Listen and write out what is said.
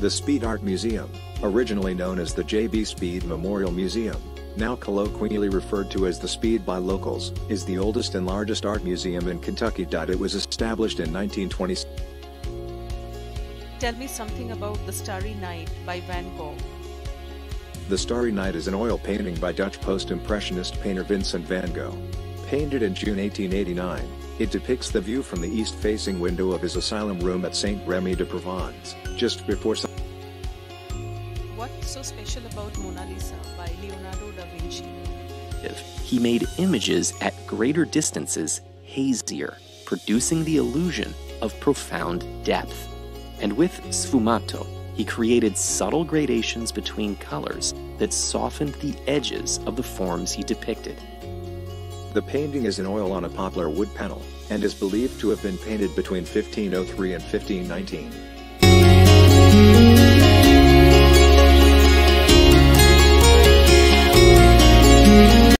The Speed Art Museum, originally known as the J.B. Speed Memorial Museum, now colloquially referred to as the Speed by locals, is the oldest and largest art museum in Kentucky. It was established in 1920. Tell me something about The Starry Night by Van Gogh. The Starry Night is an oil painting by Dutch post-impressionist painter Vincent van Gogh. Painted in June 1889, it depicts the view from the east-facing window of his asylum room at Saint Remy de Provence, just before so special about Mona Lisa by Leonardo da Vinci? He made images at greater distances hazier, producing the illusion of profound depth. And with sfumato, he created subtle gradations between colors that softened the edges of the forms he depicted. The painting is in oil on a poplar wood panel, and is believed to have been painted between 1503 and 1519.